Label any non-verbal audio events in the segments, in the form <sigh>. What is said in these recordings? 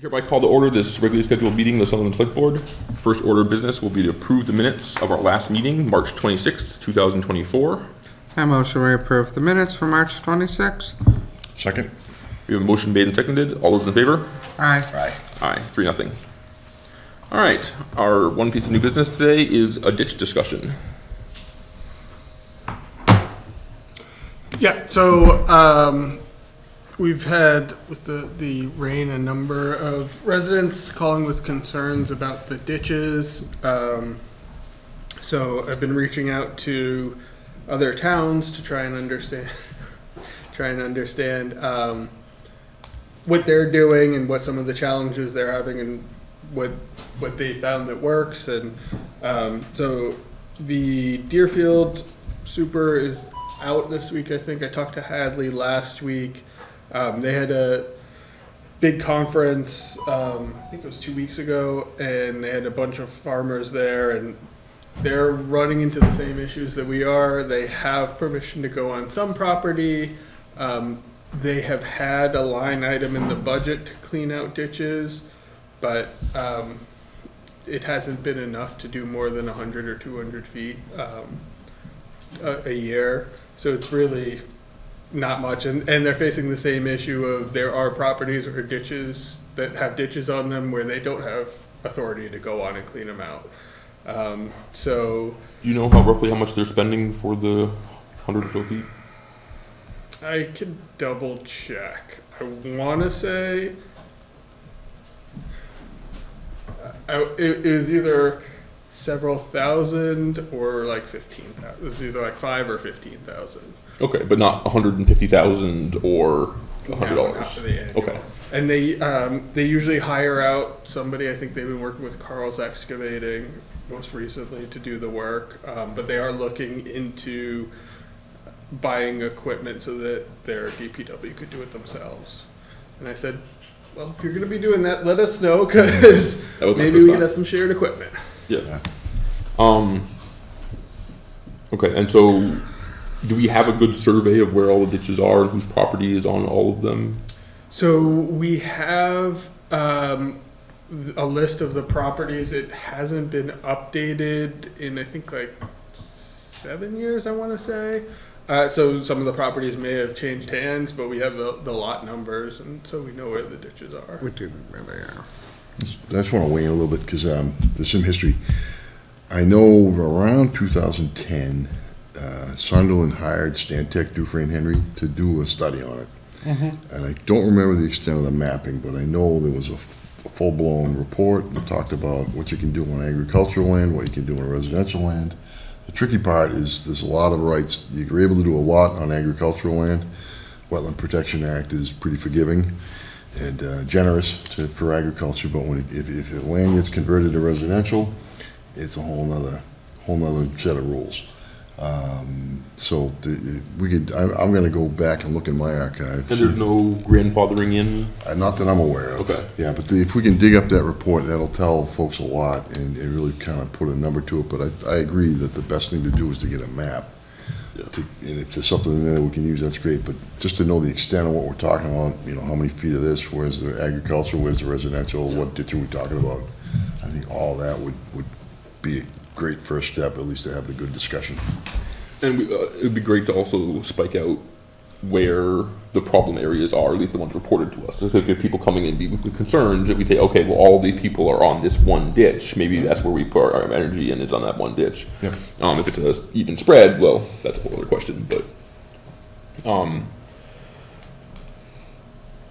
Hereby call to order this regularly scheduled meeting of the Sunderland Select Board. First order of business will be to approve the minutes of our last meeting, March 26th, 2024. I motion we approve the minutes for March 26th. Second? We have a motion made and seconded. All those in favor? Aye. Aye. Aye, three, nothing. All right, our one piece of new business today is a ditch discussion. Yeah, so um, we've had with the, the rain a number of residents calling with concerns about the ditches. Um, so I've been reaching out to other towns to try and understand, <laughs> try and understand um, what they're doing and what some of the challenges they're having and what what they found that works. And um, so the Deerfield Super is out this week. I think I talked to Hadley last week. Um, they had a big conference. Um, I think it was two weeks ago, and they had a bunch of farmers there, and they're running into the same issues that we are. They have permission to go on some property. Um, they have had a line item in the budget to clean out ditches, but um, it hasn't been enough to do more than 100 or 200 feet um, a, a year. So it's really not much, and, and they're facing the same issue of there are properties or ditches that have ditches on them where they don't have authority to go on and clean them out. Um, so Do you know how roughly how much they're spending for the 100 or so feet? I could double check. I want to say I, it, it was either several thousand or like fifteen thousand. It was either like five or fifteen thousand. Okay, but not 150,000 or Now, $100? after the annual. Okay. And they um, they usually hire out somebody. I think they've been working with Carl's Excavating most recently to do the work, um, but they are looking into buying equipment so that their DPW could do it themselves. And I said, well, if you're going to be doing that, let us know because That was my maybe we could have some shared equipment. Yeah. Um, okay, and so do we have a good survey of where all the ditches are and whose property is on all of them? So we have um, a list of the properties. It hasn't been updated in I think like seven years. I want to say. Uh, so some of the properties may have changed hands, but we have the, the lot numbers, and so we know where the ditches are. We do where they are. I just want to weigh in a little bit because there's some history. I know around 2010, uh, Sunderland hired Stantec Dufresne Henry to do a study on it. And I don't remember the extent of the mapping, but I know there was a f- a full-blown report that talked about what you can do on agricultural land, what you can do on residential land. The tricky part is there's a lot of rights. You're able to do a lot on agricultural land. Wetland Protection Act is pretty forgiving and uh, generous to, for agriculture, but when, it- if, if land gets converted to residential, it's a whole nother, whole nother set of rules. Um, So, the- the- we could, I, I'm gonna go back and look in my archive. And there's no grandfathering in? Uh, Not that I'm aware of. Okay. Yeah, but the- if we can dig up that report, that'll tell folks a lot and, and really kind of put a number to it, but I, I agree that the best thing to do is to get a map. Yeah. To- And if there's something in there that we can use, that's great, but just to know the extent of what we're talking about, you know, how many feet of this, where's the agriculture, where's the residential, what ditch are we talking about? I think all that would, would be a great first step, at least to have the good discussion. And we, uh, it'd be great to also spike out where the problem areas are, at least the ones reported to us. So if you have people coming in with concerns, if we say, okay, well, all these people are on this one ditch, maybe that's where we put our energy in, is on that one ditch. Yep. Um, if it's a even spread, well, that's a whole other question, but, um,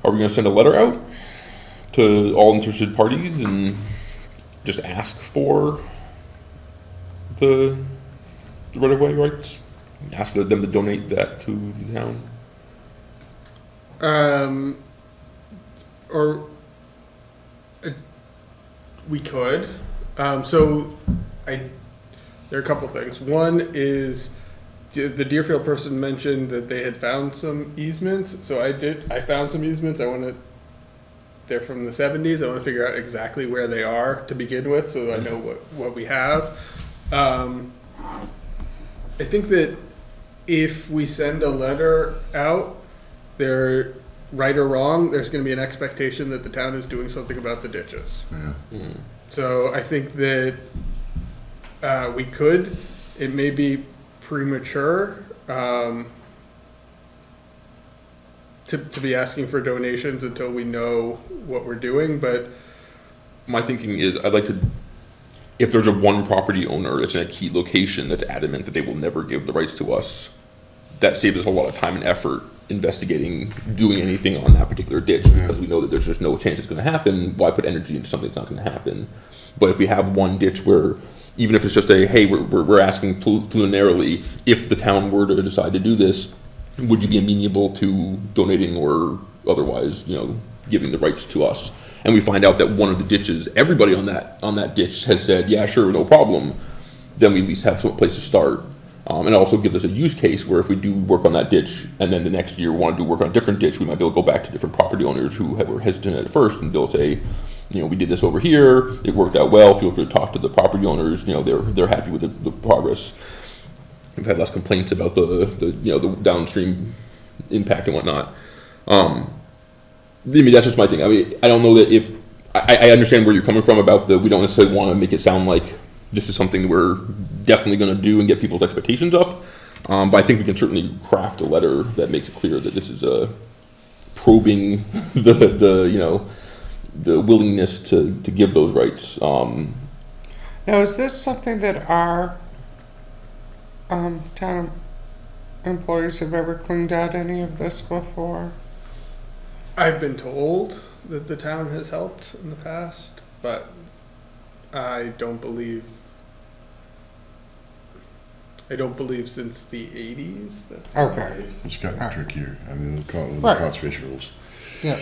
are we gonna send a letter out to all interested parties and just ask for the the right-of-way rights? Ask for them to donate that to the town? Um, or uh, we could. Um, so I there are a couple things. One is the Deerfield person mentioned that they had found some easements. So I did. I found some easements. I want to. They're from the '70s. I want to figure out exactly where they are to begin with, so I know what what we have. Um, I think that if we send a letter out, there right or wrong, there's gonna be an expectation that the town is doing something about the ditches. Yeah. So I think that, uh, we could, it may be premature, um, to, to be asking for donations until we know what we're doing, but My thinking is I'd like to, if there's a one property owner that's in a key location that's adamant that they will never give the rights to us, that saves us a lot of time and effort investigating, doing anything on that particular ditch because we know that there's just no chance it's gonna happen. Why put energy into something that's not gonna happen? But if we have one ditch where, even if it's just a, hey, we're, we're, we're asking prel- preliminarily, if the town were to decide to do this, would you be amenable to donating or otherwise, you know, giving the rights to us? And we find out that one of the ditches, everybody on that, on that ditch has said, yeah, sure, no problem, then we at least have some place to start. Um, and it also gives us a use case where if we do work on that ditch and then the next year want to do work on a different ditch, we might be able to go back to different property owners who were hesitant at first and they'll say, you know, we did this over here, it worked out well, feel free to talk to the property owners, you know, they're, they're happy with the, the progress. We've had less complaints about the, the, you know, the downstream impact and whatnot. Um, I mean, that's just my thing. I mean, I don't know that if, I, I understand where you're coming from about the, we don't necessarily want to make it sound like this is something we're definitely going to do and get people's expectations up. Um, but I think we can certainly craft a letter that makes it clear that this is a probing <laughs> the, the, you know, the willingness to, to give those rights. Um, Now, is this something that our um, town employees have ever cleaned out any of this before? I've been told that the town has helped in the past, but I don't believe. I don't believe since the eighties that's been the Okay. It's gotten trickier, I mean, the con- the Right. conservation rules. Yeah.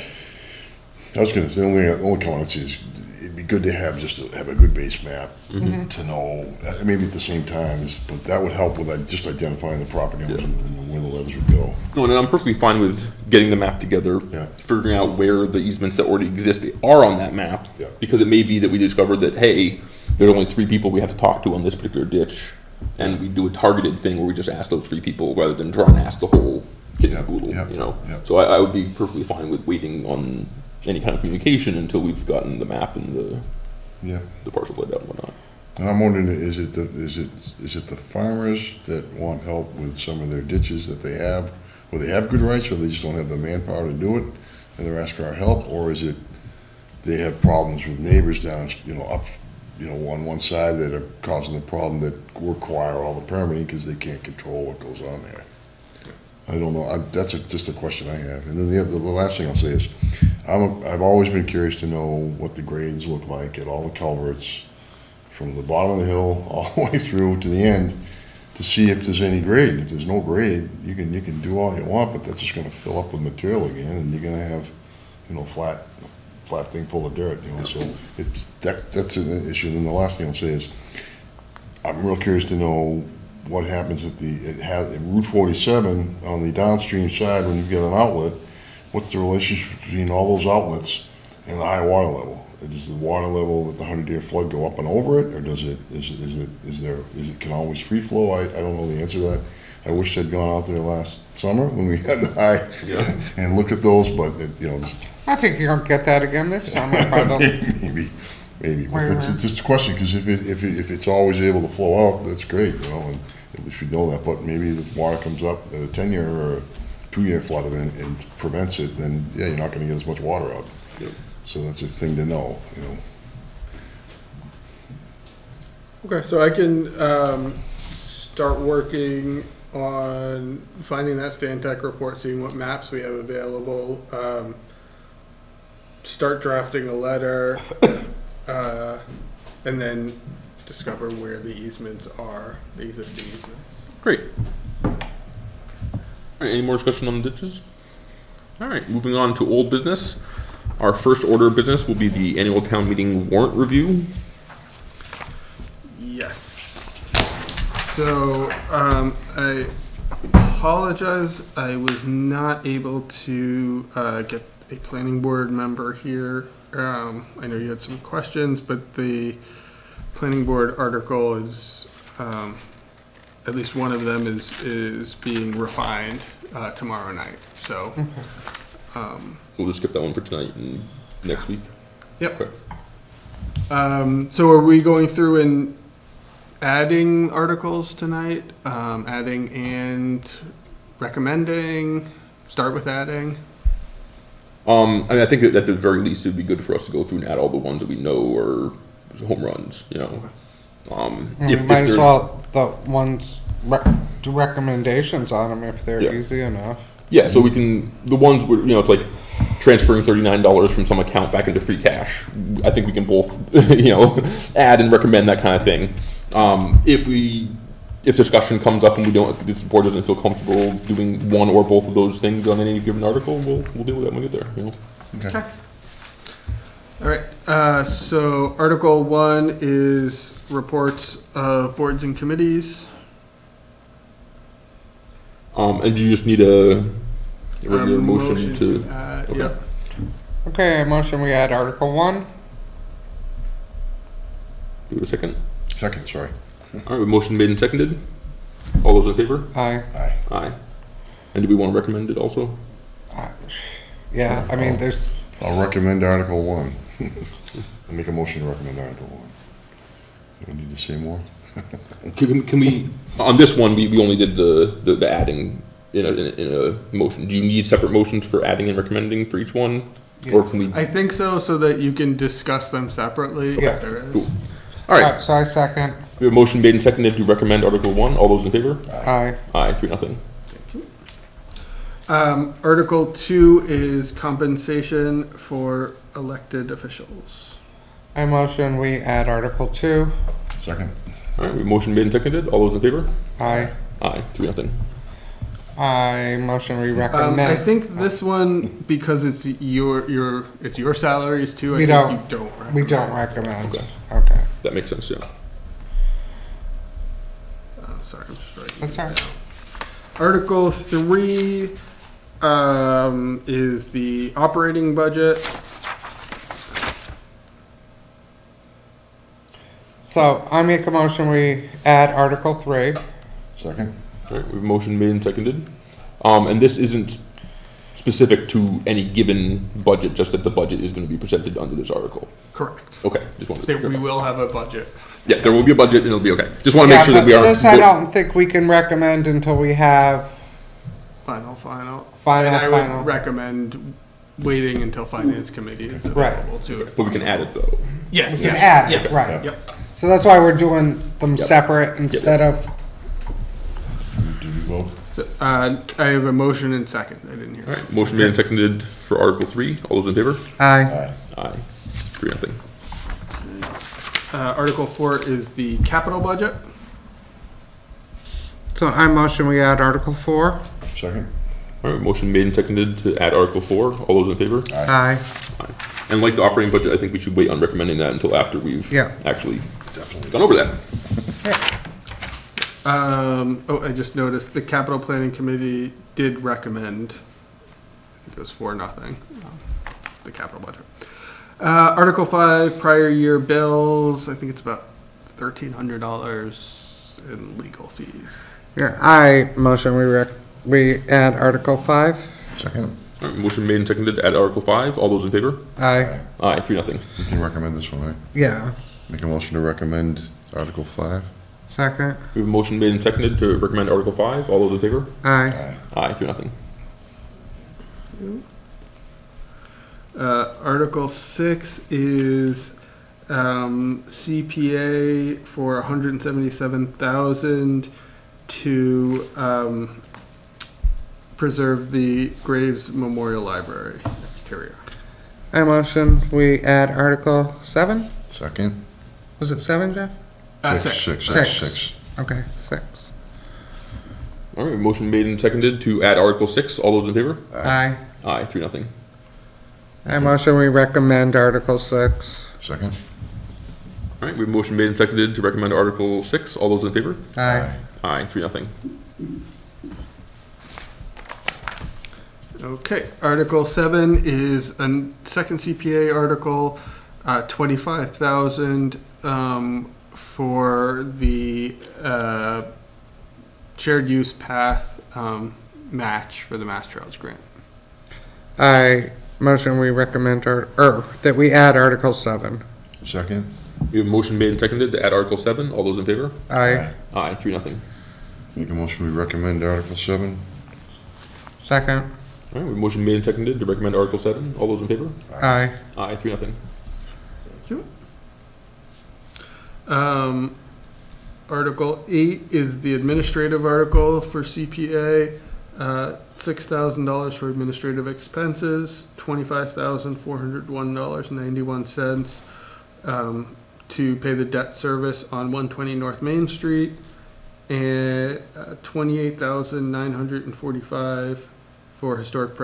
I was gonna say, the only, the only comment is, it'd be good to have, just to have a good base map to know, uh, maybe at the same time, is- but that would help with that, just identifying the property owners Yeah. and and where the letters would go. No, and I'm perfectly fine with getting the map together, Yeah. figuring out where the easements that already exist are on that map. Yeah. Because it may be that we discovered that, hey, there's only three people we have to talk to on this particular ditch. And we do a targeted thing where we just ask those three people rather than try and ask the whole kit and Yeah, caboodle, yeah, you know? yeah. So I, I would be perfectly fine with waiting on any kind of communication until we've gotten the map and the, Yeah, the parcel laid out and whatnot. and I'm wondering, is it, the is it, is it the farmers that want help with some of their ditches that they have? Where they have good rights, or they just don't have the manpower to do it, and they're asking our help, or is it they have problems with neighbors down, you know, up, you know, on one side that are causing the problem that require all the permitting because they can't control what goes on there? I don't know, I, that's a, just a question I have. And then the, the last thing I'll say is, I'm, I've always been curious to know what the grades look like at all the culverts, from the bottom of the hill <laughs> all the way through to the end, to see if there's any grade. If there's no grade, you can, you can do all you want, but that's just gonna fill up with material again, and you're gonna have, you know, flat, flat thing full of dirt, you know, so it's, that, that's an issue. And then the last thing I'll say is, I'm real curious to know what happens at the, it has, at Route forty-seven, on the downstream side, when you get an outlet, what's the relationship between all those outlets and the high water level? Does the water level at the hundred year flood go up and over it, or does it, is, it- is it, is there, is it can always free flow? I, I don't know the answer to that. I wish I'd gone out there last summer when we had the high, <laughs> and look at those, but it, you know, just I think you're gonna get that again this summer by <laughs> maybe, maybe, but Where- it's, it's just a question, because if it, if it, if it's always able to flow out, that's great, you know, and at least we know that, but maybe the water comes up at a ten-year or a two-year flood event and prevents it, then, yeah, you're not gonna get as much water out. Yep. So that's a thing to know, you know. Okay, so I can, um, start working on finding that Stantec report, seeing what maps we have available, um, start drafting a letter, <coughs> uh, and then discover where the easements are, the existing easements. Great. All right, any more discussion on the ditches? All right, moving on to old business. Our first order of business will be the annual town meeting warrant review. Yes. So, um, I apologize, I was not able to, uh, get a planning board member here. Um, I know you had some questions, but the planning board article is, um, at least one of them is, is being refined, uh, tomorrow night, so. Um, We'll just skip that one for tonight and next week. Yep. Okay. Um, so are we going through and adding articles tonight? Um, adding and recommending? Start with adding? Um, I mean, I think that at the very least, it'd be good for us to go through and add all the ones that we know are home runs, you know? Um, And if, we if might as there's, well, the ones, rec- do recommendations on them if they're Yeah. easy enough. yeah, so we can, the ones where, you know, it's like transferring thirty-nine dollars from some account back into free cash. I think we can both, <laughs> you know, add and recommend that kind of thing. Um, if we, if discussion comes up and we don't, if the board doesn't feel comfortable doing one or both of those things on any given article, we'll, we'll deal with that when we get there, you know? Okay. All right, uh, so Article One is reports of boards and committees. Um, and you just need a regular Um, motion to, add- okay. Yep, Okay, motion we add Article one. do a second. Second, sorry. All right, motion made and seconded. All those in favor? Aye. Aye. Aye. And do we want to recommend it also? Uh, yeah, I mean, there's, I'll recommend Article One. <laughs> I'll Make a motion to recommend Article One. Do we need to say more? <laughs> Can, can we, on this one, we, we only did the, the, the adding in a, in a, in a motion. Do you need separate motions for adding and recommending for each one? Or can we, I think so, so that you can discuss them separately Yeah. if there Cool. all right, alright, so I second. We have a motion made and seconded to recommend Article One. All those in favor? Aye. Aye, three, nothing. Um, Article Two is compensation for elected officials. I motion we add Article two. Second? All right, we have a motion made and seconded. All those in favor? Aye. Aye, three, nothing. I motion we Um, I recommend. think this one, because it's your, your, it's your salaries too, I We think don't- you don't recommend. We don't recommend. Okay. Okay. That makes sense, yeah. Sorry, I'm just writing. That's it all right. down. Article three, um, is the operating budget. So I make a motion we add Article three. Second? All right, we have a motion made and seconded. Um, and this isn't specific to any given budget, just that the budget is gonna be presented under this article. Correct. Okay, just wanted to. That we will have a budget. Yeah, there will be a budget and it'll be okay. Just wanna make sure that we are. this I don't think we can recommend until we have Final, final. Final, And I final. would recommend waiting until finance committee is Right. available to it. But we can add it though. Yes, We can yes, add yes. it, right. Yep. So that's why we're doing them separate instead of, Did you vote? So, uh, I have a motion and second. I didn't hear. All right, motion made and seconded for Article Three. All those in favor? aye. Aye. Aye. Three, nothing. Uh, Article four is the capital budget. So I motion we add Article four. Second? All right, motion made and seconded to add Article Four. All those in favor? Aye. Aye. And like the operating budget, I think we should wait on recommending that until after we've Yeah. actually Definitely. gone over that. Um, oh, I just noticed the capital planning committee did recommend, I think it was four, nothing, the capital budget. Uh, Article five, prior year bills, I think it's about thirteen hundred dollars in legal fees. Yeah, I motion we rec, we add Article five. Second? All right, motion made and seconded to add Article Five. All those in favor? Aye. Aye, three, nothing. You can recommend this one, right? Yeah. Make a motion to recommend Article Five? Second. We have a motion made and seconded to recommend Article Five. All those in favor? Aye. Aye, three, nothing. Uh, Article six is, um, CPA for hundred and seventy-seven thousand to, um, preserve the Graves Memorial Library exterior. I motion we add Article seven. Second? Was it seven, Jeff? Uh, Six, six. six, Six. six. Okay, six. All right, motion made and seconded to add Article Six. All those in favor? Aye. Aye, three, nothing. I motion we recommend Article six. Second? All right, we have a motion made and seconded to recommend Article Six. All those in favor? Aye. Aye, three, nothing. Okay, Article seven is a second CPA article, uh, twenty-five thousand, um, for the, uh, shared use path, um, match for the Mass Trails grant. I motion we recommend our, or that we add Article seven. Second? We have a motion made and seconded to add Article seven. All those in favor? I Aye, three, nothing. Make a motion, we recommend Article seven? second. All right, we have a motion made and seconded to recommend Article seven. All those in favor? I Aye, three, nothing. Thank Um, Article eight is the administrative article for CPA. Uh, six thousand dollars for administrative expenses, twenty-five thousand four hundred one dollars ninety-one cents um, to pay the debt service on one twenty North Main Street, and uh, twenty-eight thousand nine hundred and forty-five for historic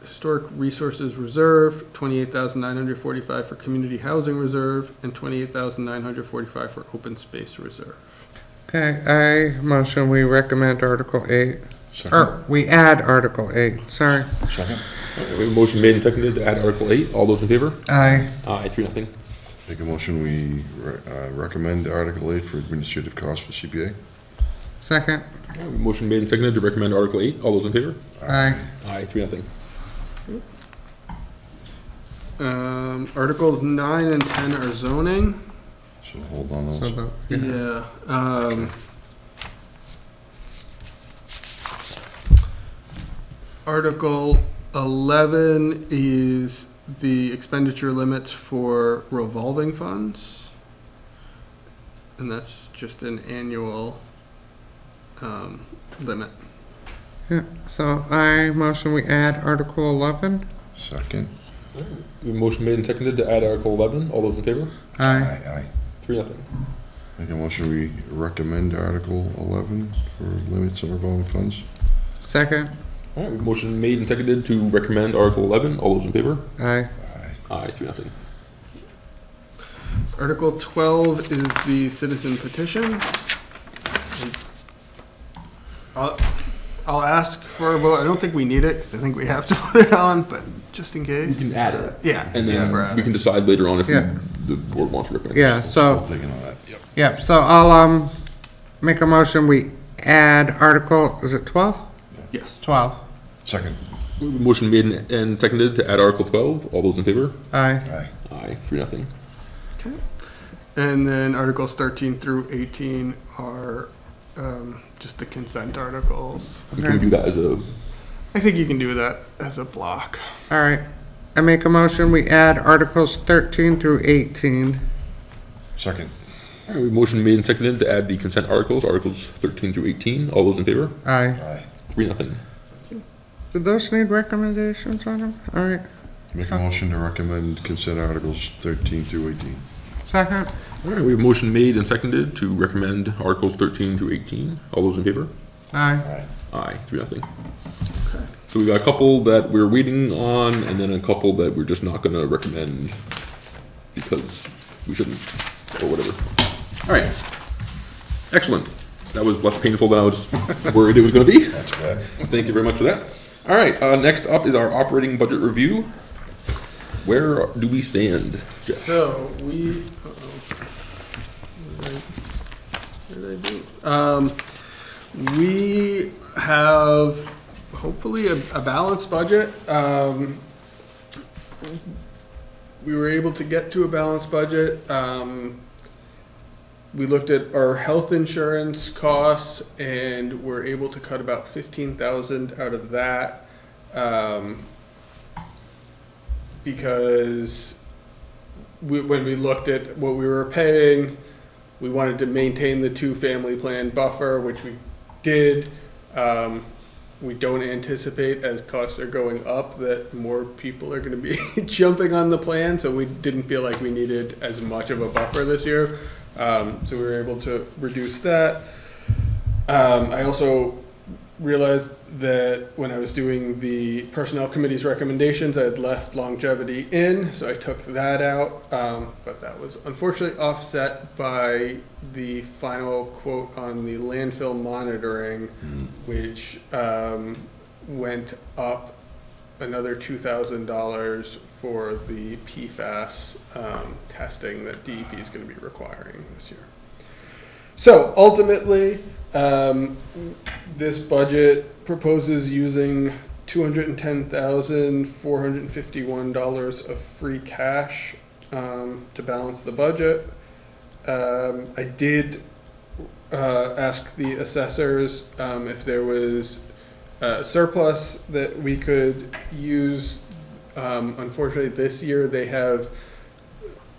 historic resources reserve, twenty-eight thousand nine hundred forty-five for community housing reserve, and twenty-eight thousand nine hundred forty-five for open space reserve. Okay, I motion we recommend Article eight, Second? Or we add Article eight, sorry. Second? All right, we have a motion made and seconded to add Article eight. All those in favor? I Aye, three, nothing. Make a motion, we re- uh, recommend Article eight for administrative costs for CPA? second. All right, we have a motion made and seconded to recommend Article eight. All those in favor? I Aye, three, nothing. Um, Articles nine and ten are zoning. So hold on so those. the, yeah. Yeah, um. Article eleven is the expenditure limits for revolving funds. And that's just an annual, um, limit. Yeah, so I motion we add Article eleven. Second? We motion made and seconded to add Article eleven. All those in favor? Aye. Aye. Three, nothing. Make a motion, we recommend Article eleven for limits on revolving funds? second. All right, we have a motion made and seconded to recommend Article eleven. All those in favor? I Aye, three, nothing. Article twelve is the citizen petition. I'll, I'll ask for a vote. I don't think we need it, because I think we have to <laughs> put it on, but just in We case. can add it. Yeah. And then we're we can decide later on if we- Yeah. the board wants to recommend. yeah. So Still Taking on that. Yep. yeah. So I'll um make a motion we add Article. Is it twelve? Yes. Twelve. Second? We have a Motion made and- and seconded to add Article twelve. All those in favor? I Aye. Aye, three, nothing. And then Articles thirteen through eighteen are, um, just the consent articles. Can we do that as a, I think you can do that as a block. all right. I make a motion we add Articles thirteen through eighteen. Second? all right, we motion made and seconded to add the consent articles, Articles thirteen through eighteen. All those in favor? Aye. Aye. Three, nothing. Did those need recommendations on them? All right. Make a motion to recommend consent articles thirteen through eighteen? Second. All right, we have a motion made and seconded to recommend Articles thirteen through eighteen. All those in favor? I Aye. Aye, three, nothing. Okay. So we got a couple that we're waiting on, and then a couple that we're just not gonna recommend because we shouldn't, or whatever. All right. Excellent. That was less painful than I was worried it was gonna be. That's bad. Thank you very much for that. All right, uh, next up is our operating budget review. Where do we stand, Jeff? So, we. What did I- do? Um, we have hopefully a, a balanced budget. Um, we were able to get to a balanced budget. Um, we looked at our health insurance costs and we're able to cut about fifteen thousand out of that. Um, because we, when we looked at what we were paying, we wanted to maintain the two-family plan buffer, which we did. Um, we don't anticipate as costs are going up that more people are gonna be <laughs> jumping on the plan, so we didn't feel like we needed as much of a buffer this year. Um, so we were able to reduce that. Um, I also realized that when I was doing the personnel committee's recommendations, I had left longevity in, so I took that out. Um, but that was unfortunately offset by the final quote on the landfill monitoring, which, um, went up another two thousand dollars for the PFAS, um, testing that DEP is gonna be requiring this year. So ultimately, um, this budget proposes using two hundred and ten thousand, four hundred and fifty-one dollars of free cash, um, to balance the budget. Um, I did, uh, ask the assessors, um, if there was, uh, surplus that we could use. Um, unfortunately, this year they have,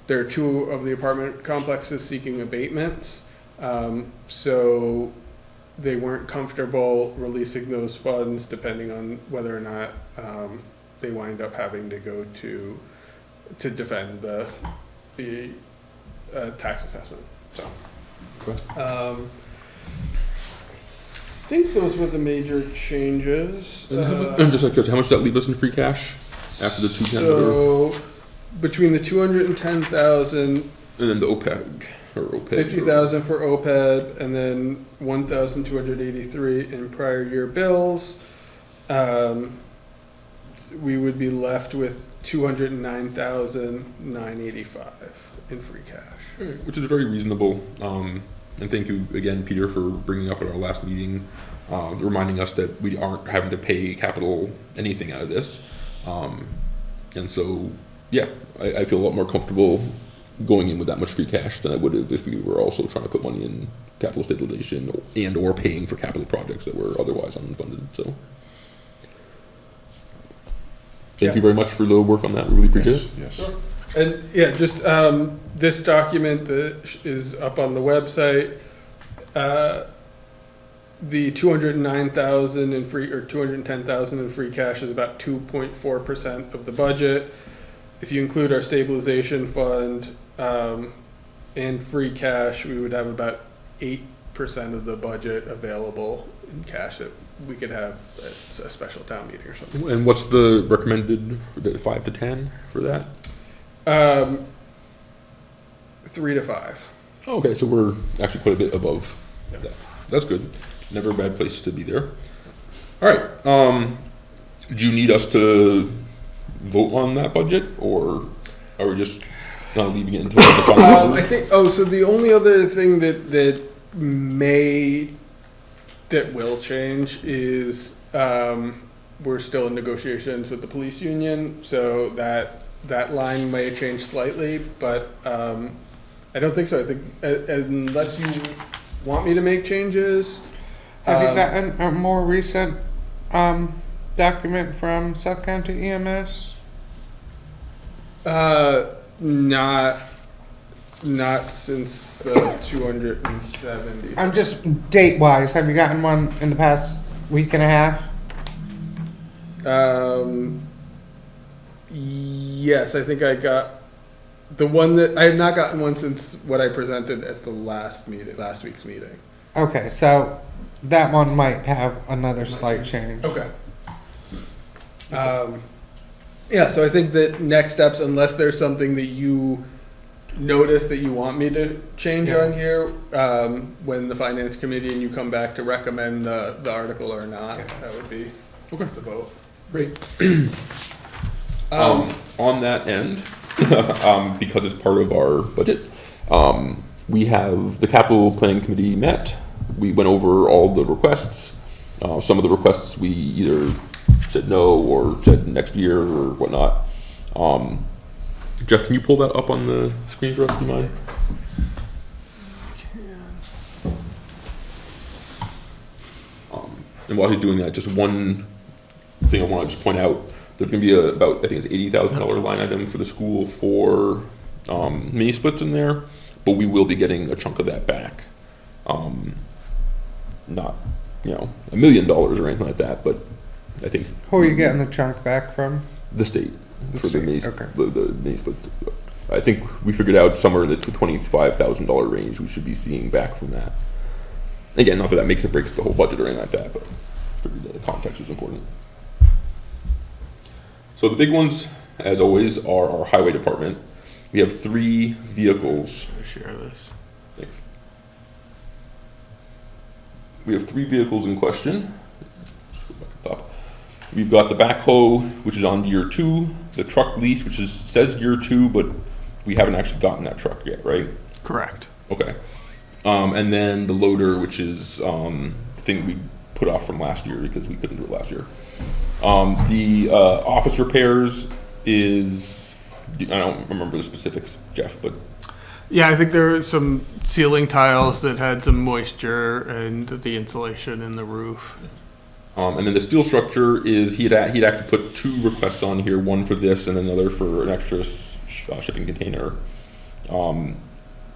there are two of the apartment complexes seeking abatements. Um, so they weren't comfortable releasing those funds depending on whether or not, um, they wind up having to go to, to defend the, the, uh, tax assessment, so. Um, I think those were the major changes. And how mu- Uh, just like, how much does that leave us in free cash after the two ten, So, between the two hundred and ten thousand, and then the OPEC or OPEC? fifty thousand for OPEB, and then one thousand two hundred eighty-three in prior year bills, um, we would be left with two hundred and nine thousand nine eighty-five in free cash. Alright, Which is very reasonable. Um, and thank you again, Peter, for bringing up at our last meeting, uh, reminding us that we aren't having to pay capital anything out of this. Um, and so, yeah, I, I feel a lot more comfortable going in with that much free cash than I would have if we were also trying to put money in capital stabilization and or paying for capital projects that were otherwise unfunded, so. Thank you very much for the work on that, we really appreciate it. Yes, yes. And, yeah, just, um, this document that is up on the website, uh, the two hundred and nine thousand in free, or two hundred ten thousand in free cash is about two point four percent of the budget. If you include our stabilization fund, um, and free cash, we would have about eight percent of the budget available in cash that we could have at a special town meeting or something. And what's the recommended, the five to ten for that? Um, three to five. Okay, so we're actually quite a bit above Yeah. that. That's good. Never a bad place to be there. All right, um, do you need us to vote on that budget, or are we just not leaving it until the Um, final? I think, oh, so the only other thing that, that may, that will change is, um, we're still in negotiations with the police union, so that, that line may change slightly, but, um, I don't think so. I think, uh, unless you want me to make changes. Have you um, gotten a more recent, um, document from South County EMS? Uh, not, not since the two hundred and seventy. I'm just date wise, have you gotten one in the past week and a half? Um, yes, I think I got the one that I have not gotten one since what I presented at the last meeting, last week's meeting. Okay, so that one might have another slight change. Okay. Um, yeah, so I think that next steps, unless there's something that you notice that you want me to change Yeah. on here, um, when the finance committee and you come back to recommend the, the article or not, Yeah. that would be Okay. the vote. Great. Um, Um, on that end, <laughs> um, because it's part of our budget, um, we have, the capital planning committee met. We went over all the requests. Uh, some of the requests we either said no or said next year or whatnot. Um, Jeff, can you pull that up on the screen for us, do you mind? Um, And while he's doing that, just one thing I want to just point out, there's gonna be a, about, I think it's eighty thousand dollar line item for the school for, um, mini splits in there, but we will be getting a chunk of that back. Um, not, you know, a million dollars or anything like that, but I think Who are you getting the chunk back from? the state The for the state, mini, okay. the, the mini splits. I think we figured out somewhere in the twenty-five thousand dollar range we should be seeing back from that. Again, not that that makes or breaks the whole budget or anything like that, but I figured the context is important. So the big ones, as always, are our highway department. We have three vehicles. share this. We have three vehicles in question. Let's go back to the top. We've got the backhoe, which is on year two, the truck lease, which is, says year two, but we haven't actually gotten that truck yet, right? Correct. Okay. Um, and then the loader, which is, um, the thing we put off from last year because we couldn't do it last year. Um, the, uh, office repairs is, I don't remember the specifics, Jeff, but Yeah, I think there were some ceiling tiles that had some moisture and the insulation in the roof. Um, and then the steel structure is, he'd, he'd actually put two requests on here, one for this and another for an extra sh- uh, shipping container. Um,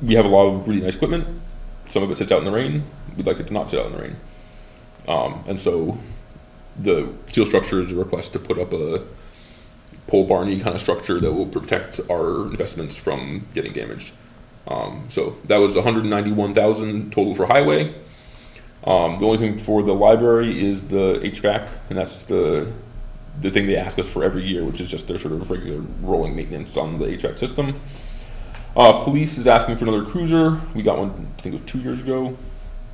we have a lot of really nice equipment. Some of it sits out in the rain. We'd like it to not sit out in the rain. Um, and so the steel structure is a request to put up a pole barney kind of structure that will protect our investments from getting damaged. Um, so that was 191,000 total for highway. Um, the only thing for the library is the HVAC, and that's the the thing they ask us for every year, which is just their sort of regular rolling maintenance on the HVAC system. Uh, police is asking for another cruiser. We got one, I think it was two years ago,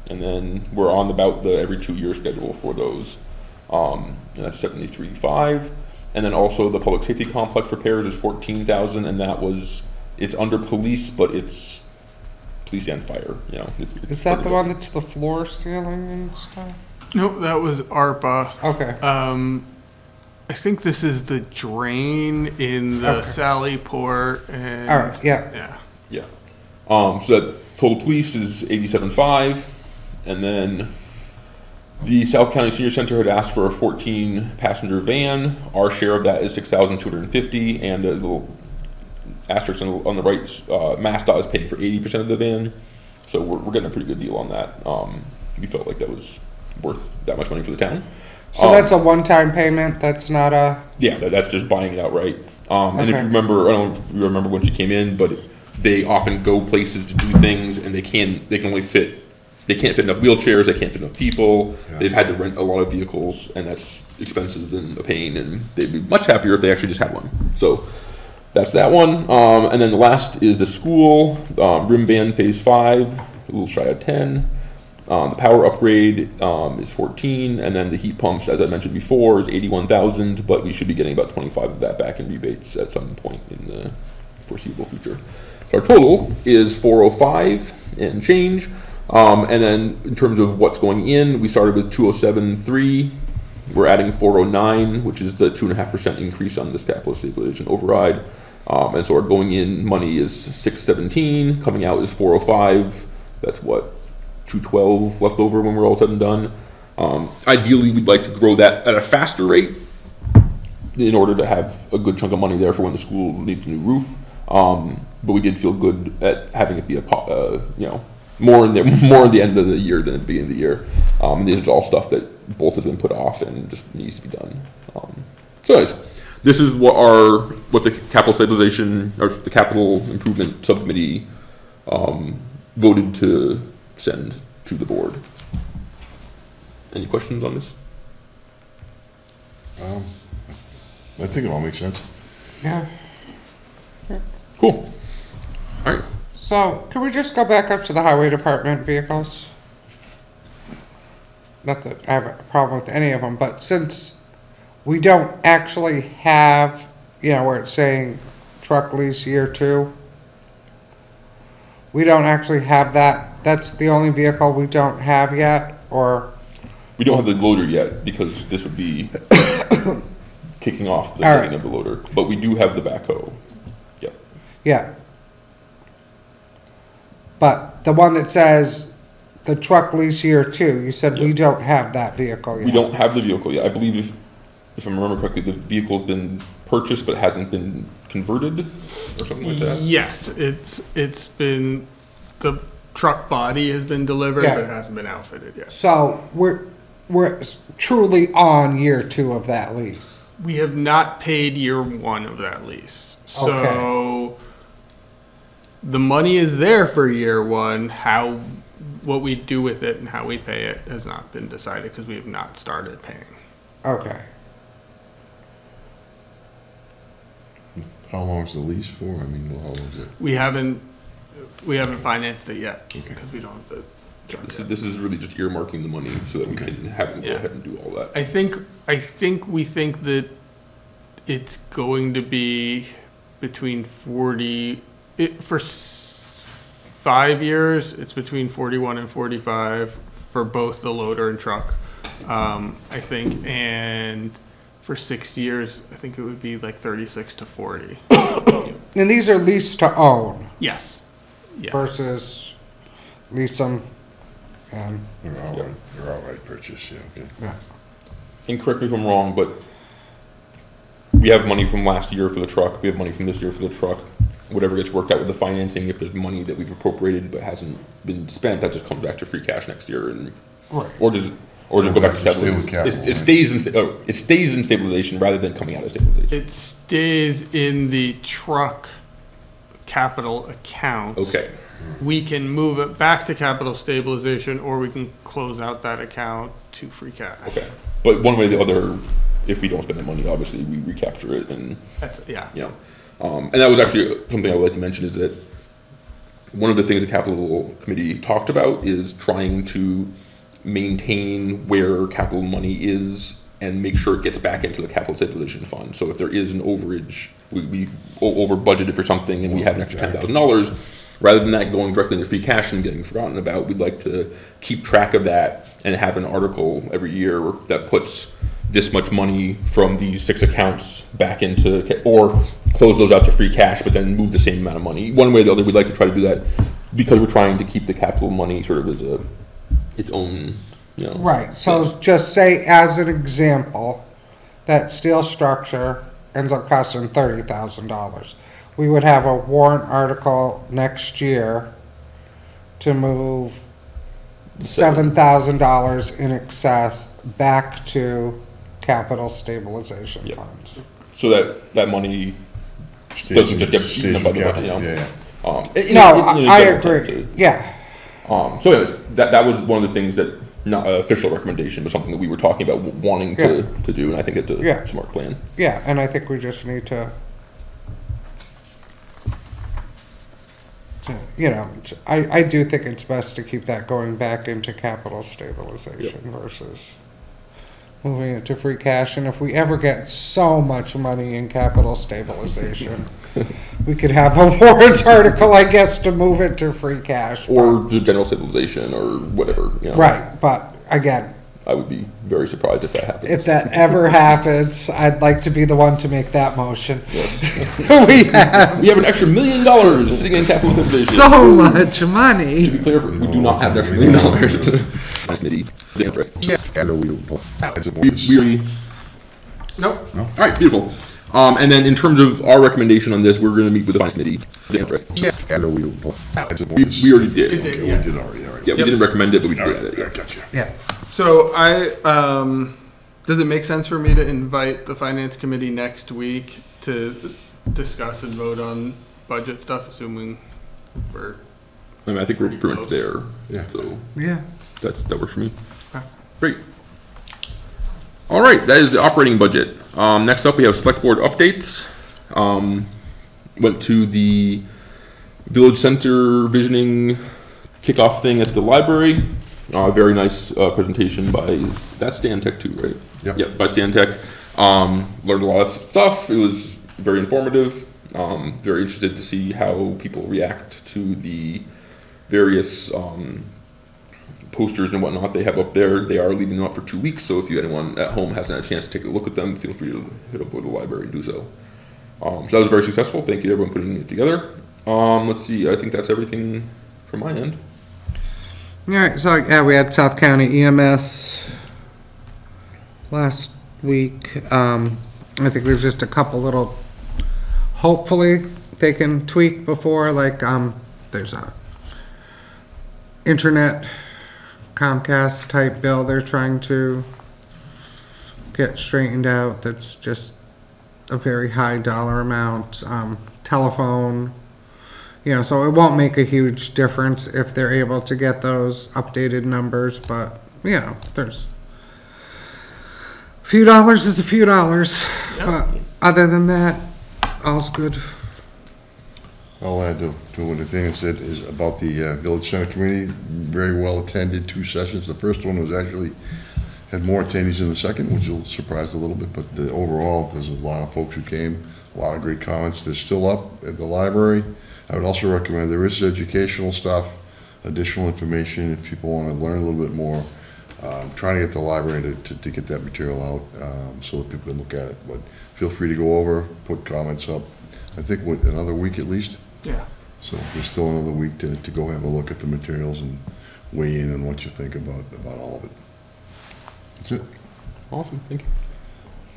and then we're on about the every two year schedule for those. Um, and that's seventy three five, and then also the public safety complex repairs is fourteen thousand, and that was it's under police, but it's police and fire. You know, it's, it's Is that pretty the good. one that's the floor ceiling and stuff? Nope, that was ARPA. Okay, Um, I think this is the drain in the Okay. Sally Port and. all right, yeah. Yeah. Yeah. Um, so that total police is eighty-seven five, and then the South County Senior Center had asked for a fourteen passenger van. Our share of that is six thousand two hundred and fifty, and a little asterisk on the, on the right, uh, MassDOT is paying for eighty percent of the van. So we're, we're getting a pretty good deal on that. Um, we felt like that was worth that much money for the town. So Um, that's a one-time payment, that's not a, yeah, that, that's just buying it outright. Um, and if you remember, I don't know if you remember when she came in, but they often go places to do things and they can, they can only fit, they can't fit enough wheelchairs, they can't fit enough people. Yeah. They've had to rent a lot of vehicles and that's expensive and a pain and they'd be much happier if they actually just had one. So that's that one. Um, and then the last is the school, um, rim band phase five, a little shy of ten. Um, the power upgrade, um, is fourteen, and then the heat pumps, as I mentioned before, is eighty-one thousand, but we should be getting about twenty-five of that back in rebates at some point in the foreseeable future. So our total is four oh five and change. Um, and then in terms of what's going in, we started with two oh seven three. We're adding four oh nine, which is the two and a half percent increase on this capital stabilization override. Um, and so our going in money is six seventeen, coming out is four oh five. That's what, two twelve left over when we're all said and done. Um, ideally, we'd like to grow that at a faster rate in order to have a good chunk of money there for when the school needs a new roof. Um, but we did feel good at having it be a, uh, you know, more in the, <laughs> more at the end of the year than at the beginning of the year. Um, and this is all stuff that both have been put off and just needs to be done. Um, so anyways, this is what our, what the capital stabilization, or the capital improvement subcommittee, um, voted to send to the board. Any questions on this? Um, I think it all makes sense. yeah. Cool. All right. So, can we just go back up to the highway department vehicles? Not that I have a problem with any of them, but since we don't actually have, you know, where it's saying truck lease year two, we don't actually have that, that's the only vehicle we don't have yet, or, We don't have the loader yet because this would be <coughs> kicking off the All getting of the loader, but we do have the backhoe. Yep. yeah. But the one that says the truck lease year two, you said we don't have that vehicle yet. We don't have the vehicle yet. I believe if, if I remember correctly, the vehicle's been purchased but hasn't been converted or something like that. Yes, it's, it's been, the truck body has been delivered, Yeah. but it hasn't been outfitted yet. So we're, we're truly on year two of that lease. We have not paid year one of that lease. So the money is there for year one. How, what we do with it and how we pay it has not been decided because we have not started paying. Okay. How long is the lease for? I mean, how long is it? We haven't, we haven't financed it yet Okay. because we don't have the truck This yet. is, this is really just earmarking the money so that we can have them go Yeah. ahead and do all that. I think, I think we think that it's going to be between forty, it, for s- five years, it's between forty-one and forty-five for both the loader and truck. Um, I think, and for six years, I think it would be like thirty-six to forty. <coughs> And these are lease to own Yes. Yeah. versus lease them and, They're outright, they're outright purchase, yeah, okay. yeah. and correct me if I'm wrong, but we have money from last year for the truck, we have money from this year for the truck. Whatever gets worked out with the financing, if there's money that we've appropriated but hasn't been spent, that just comes back to free cash next year and, Right. or does it, or does it go back to Stay with stabilization? capital, It's- It stays in, oh, it stays in stabilization rather than coming out of stabilization. It stays in the truck capital account. Okay, We can move it back to capital stabilization, or we can close out that account to free cash. okay. But one way or the other, if we don't spend the money, obviously, we recapture it and That's, yeah. Yeah, um, and that was actually something I would like to mention is that one of the things the capital committee talked about is trying to maintain where capital money is and make sure it gets back into the capital stabilization fund. So if there is an overage, we, we over budgeted for something and we have an extra ten thousand dollars, rather than that going directly into free cash and getting forgotten about, we'd like to keep track of that and have an article every year that puts this much money from these six accounts back into, or close those out to free cash, but then move the same amount of money. One way or the other, we'd like to try to do that because we're trying to keep the capital money sort of as a, its own, you know. Right, so just say as an example, that steel structure ends up costing thirty thousand dollars. We would have a warrant article next year to move seven thousand dollars in excess back to capital stabilization Yeah. funds. So that, that money Stays doesn't just get stays eaten up by the budget, you know? Yeah, yeah. Um, it- you No, know, it- you know, I it's got intent agree, yeah, to- Um, so anyways, that, that was one of the things that, not an official recommendation, but something that we were talking about wanting to, Yeah. to do, and I think it's Yeah. a smart plan. yeah, and I think we just need to to, you know, I, I do think it's best to keep that going back into capital stabilization versus moving it to free cash, and if we ever get so much money in capital stabilization, <laughs> we could have a <laughs> warrant article, I guess, to move it to free cash. but- Or do general stabilization or whatever, you know? Right, but again, I would be very surprised if that happens. if that ever <laughs> happens, I'd like to be the one to make that motion. We have We have an extra million dollars sitting in capital stabilization. so much To money. be clear, we do not have the extra million dollars. Committee. Yeah, right. And we, it's a- We, we already, Nope. all right, beautiful. Um, and then in terms of our recommendation on this, we're gonna meet with the finance committee. Yeah, right. and we, it's a- We, we already did. Okay, yeah. We did already, all right. Yeah, we didn't recommend it, but we All did right, it. I yeah. got you. Yeah. So I, um, does it make sense for me to invite the finance committee next week to discuss and vote on budget stuff, assuming we're, I mean, I think we're pretty much there. Yeah. So Yeah. that's, that works for me. Great. All right, that is the operating budget. Um, next up, we have select board updates. Um, went to the village center visioning kickoff thing at the library. Uh, very nice, uh, presentation by, that's Stantec too, right? Yeah. Yep, by Stantec. Um, learned a lot of stuff. It was very informative. Um, very interested to see how people react to the various, um, posters and whatnot they have up there. They are leaving them up for two weeks, so if you anyone at home hasn't had a chance to take a look at them, feel free to hit up the library and do so. Um, so that was very successful. Thank you to everyone putting it together. Um, let's see. I think that's everything from my end. All right, so yeah, we had South County EMS last week. Um, I think there's just a couple little, hopefully they can tweak before, like, um, there's a internet Comcast type bill they're trying to get straightened out. That's just a very high dollar amount. Um, telephone, you know, so it won't make a huge difference if they're able to get those updated numbers, but, you know, there's a few dollars is a few dollars, Yep. but other than that, all's good. I'll add to, to what the thing is that is about the uh, Village Center Committee, very well attended, two sessions. The first one was actually, had more attendees than the second, which will surprise a little bit, but the, overall, there's a lot of folks who came, a lot of great comments. They're still up at the library. I would also recommend, there is educational stuff, additional information, if people want to learn a little bit more. Um, trying to get the library to, to, to get that material out, um, so that people can look at it, but feel free to go over, put comments up. I think with another week at least, Yeah. so there's still another week to, to go have a look at the materials and weigh in on what you think about, about all of it. That's it. Awesome, thank you.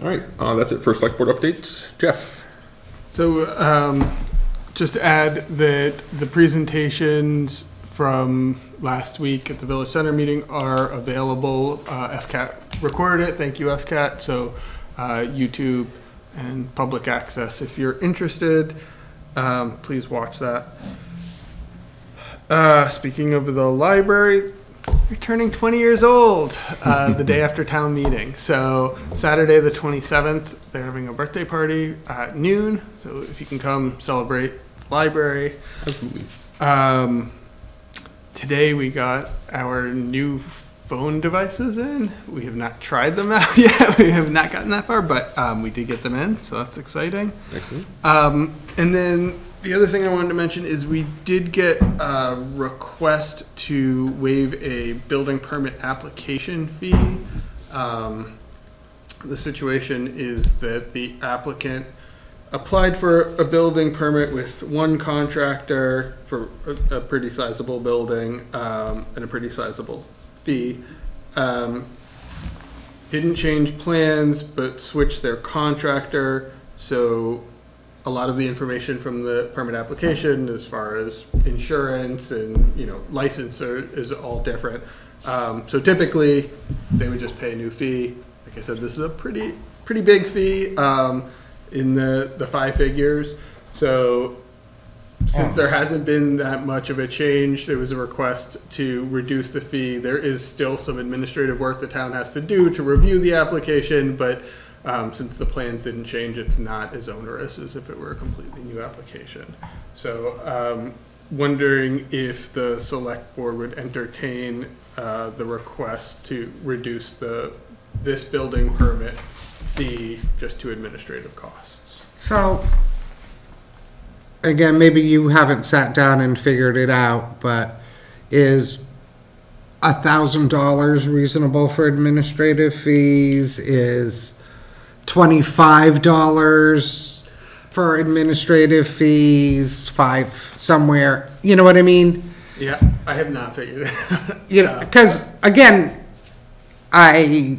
All right, uh, that's it for select board updates. Jeff? So, um, just to add that the presentations from last week at the Village Center meeting are available. Uh, FCAT recorded it, thank you FCAT, so, uh, YouTube and public access. If you're interested, um, please watch that. Uh, speaking of the library, you're turning 20 years old uh, the day after town meeting. So Saturday, the 27th, they're having a birthday party at noon. So if you can come celebrate the library. Absolutely. Um, today we got our new phone devices in. We have not tried them <laughs> out yet. We have not gotten that far, but um, we did get them in, so that's exciting. Excellent. Um, and then the other thing I wanted to mention is we did get a request to waive a building permit application fee. Um, the situation is that the applicant applied for a building permit with one contractor for a, a pretty sizable building, um, and a pretty sizable fee. Um, didn't change plans, but switched their contractor, so a lot of the information from the permit application as far as insurance and, you know, license are, is all different. Um, so typically, they would just pay a new fee. Like I said, this is a pretty, pretty big fee, um, in the, the five figures. So since there hasn't been that much of a change, there was a request to reduce the fee. There is still some administrative work the town has to do to review the application, but um, since the plans didn't change, it's not as onerous as if it were a completely new application. So, um, wondering if the select board would entertain, uh, the request to reduce the, this building permit fee just to administrative costs. So, again, maybe you haven't sat down and figured it out, but is a thousand dollars reasonable for administrative fees? Is twenty-five dollars for administrative fees, five somewhere, you know what I mean? Yeah, I have not figured it out. You know, <laughs> because again, I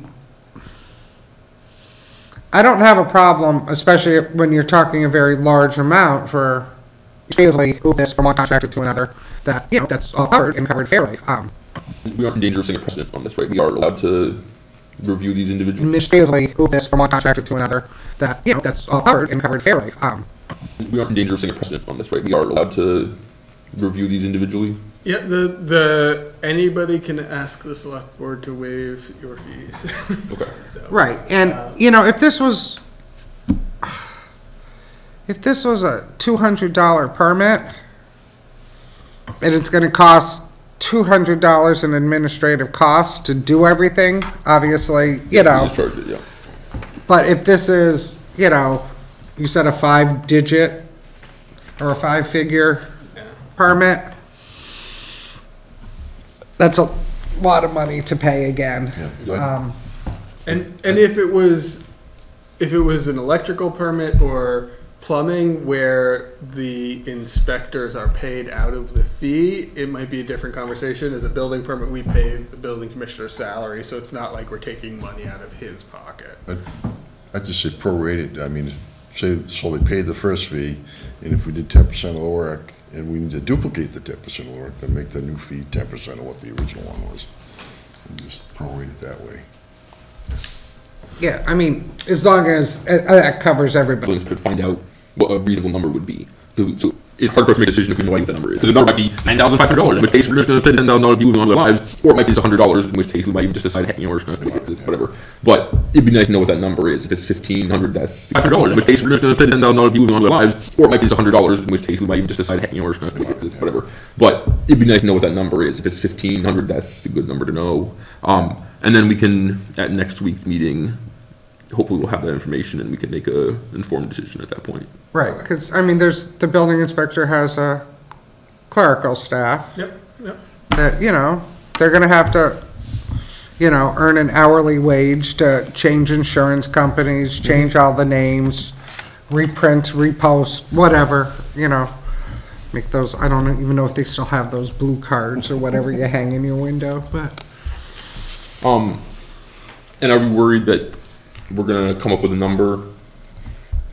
I don't have a problem, especially when you're talking a very large amount for statively move this from one contractor to another. That you know that's all covered and covered fairly. Um, We aren't in danger of setting a precedent on this, right? We are allowed to review these individually. administratively move this from one contractor to another. That you know that's all covered and covered fairly. Um, We aren't in danger of setting a precedent on this, right? We are allowed to review these individually. Yeah, the, the, anybody can ask the select board to waive your fees. Okay. <laughs> So, right, and you know if this was if this was a two hundred dollar permit and it's going to cost two hundred dollars in administrative costs to do everything, obviously, you know. We just charge it, yeah. But if this is, you know, you said a five digit or a five figure permit, that's a lot of money to pay again. Yeah. Um, And, and if it was, if it was an electrical permit or plumbing where the inspectors are paid out of the fee, it might be a different conversation. As a building permit, we pay the building commissioner's salary, so it's not like we're taking money out of his pocket. I'd, I'd just say prorated, I mean, say, so they paid the first fee, and if we did ten percent of the work, and we need to duplicate the ten percent of the work, then make the new fee ten percent of what the original one was. And just prorate it that way. Yeah, I mean, as long as, uh, that covers everybody. Could find out what a reasonable number would be. So, so it's hard for us to make a decision if we know what the number is. So the number might be nine thousand five hundred dollars, in which case we're just gonna say ten thousand dollars views on their lives, or it might be hundred dollars, in which case we might even just decide, heck, you know, we're just gonna make it, whatever. But it'd be nice to know what that number is. If it's fifteen hundred, that's five hundred dollars, in which case we're just gonna say ten thousand dollars views on their lives, or it might be hundred dollars, in which case we might even just decide, heck, you know, we're just gonna make it, whatever. But it'd be nice to know what that number is. If it's fifteen hundred, that's a good number to know. Um, and then we can, at next week's meeting, hopefully we'll have that information and we can make a informed decision at that point. Right, because, I mean, there's, the building inspector has a clerical staff. Yep, yep. that, you know, they're gonna have to, you know, earn an hourly wage to change insurance companies, change all the names, reprint, repost, whatever, you know. Make those, I don't even know if they still have those blue cards or whatever you hang in your window, but Um, and are we worried that we're gonna come up with a number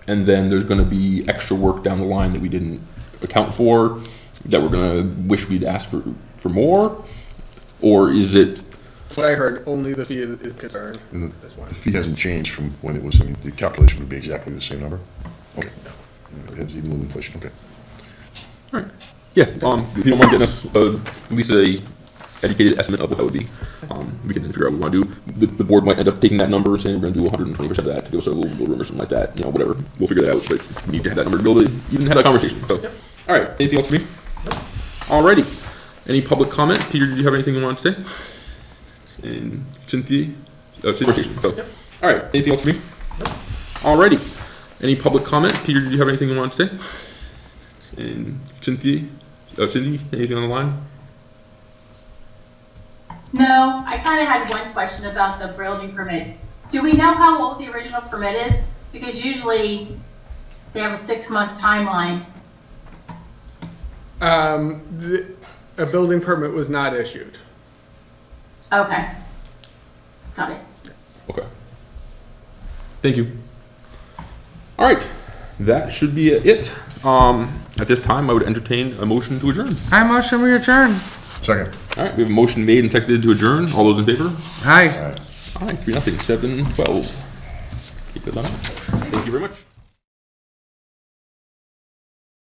and then there's gonna be extra work down the line that we didn't account for, that we're gonna wish we'd asked for, for more? Or is it, What I heard, only the fee is, is concerned. That's one. The fee hasn't changed from when it was, I mean, the calculation would be exactly the same number? Okay. It's even with inflation, okay. alright, yeah, um, if you don't mind getting us, uh, at least a educated estimate of what that would be, um, we can then figure out what we wanna do. The, the board might end up taking that number, saying we're gonna do hundred and twenty percent of that to go to a little room or something like that, you know, whatever, we'll figure that out, but we need to have that number to be able to even have that conversation, so. Alright, anything else for me? Alrighty, any public comment? Peter, did you have anything you wanted to say? And Cynthia, uh, Cynthia, so, alright, anything else for me? Alrighty, any public comment? Peter, did you have anything you wanted to say? And Cynthia, uh, Cindy, anything on the line? No, I kind of had one question about the building permit. Do we know how old the original permit is? Because usually they have a six-month timeline. Um, the, a building permit was not issued. Okay. Got it. Okay. Thank you. All right, that should be it. Um, at this time, I would entertain a motion to adjourn. I motion we adjourn. Second. All right, we have a motion made and seconded to adjourn. All those in favor? Aye. All right, three, nothing, seven, twelve. Keep it on. Thank you very much.